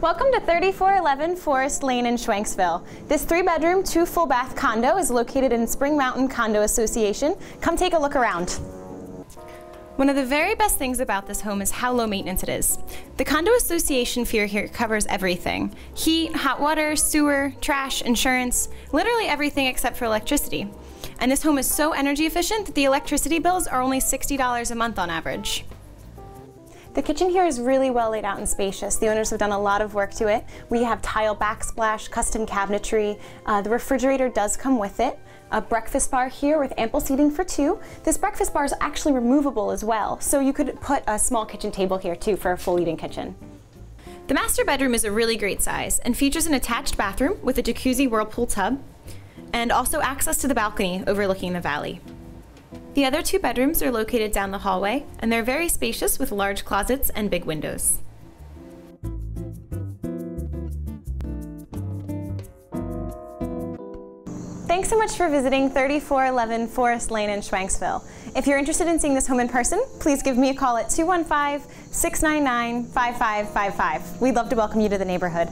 Welcome to 3411 Forest Lane in Schwenksville. This three bedroom, two full bath condo is located in Spring Mountain Condo Association. Come take a look around. One of the very best things about this home is how low maintenance it is. The condo association fee here covers everything. Heat, hot water, sewer, trash, insurance, literally everything except for electricity. And this home is so energy efficient that the electricity bills are only $60 a month on average. The kitchen here is really well laid out and spacious. The owners have done a lot of work to it. We have tile backsplash, custom cabinetry. Uh, the refrigerator does come with it. A breakfast bar here with ample seating for two. This breakfast bar is actually removable as well, so you could put a small kitchen table here too for a full eating kitchen. The master bedroom is a really great size and features an attached bathroom with a jacuzzi whirlpool tub and also access to the balcony overlooking the valley. The other two bedrooms are located down the hallway, and they're very spacious with large closets and big windows. Thanks so much for visiting 3411 Forest Lane in Schwenksville. If you're interested in seeing this home in person, please give me a call at 215 699 5555. We'd love to welcome you to the neighborhood.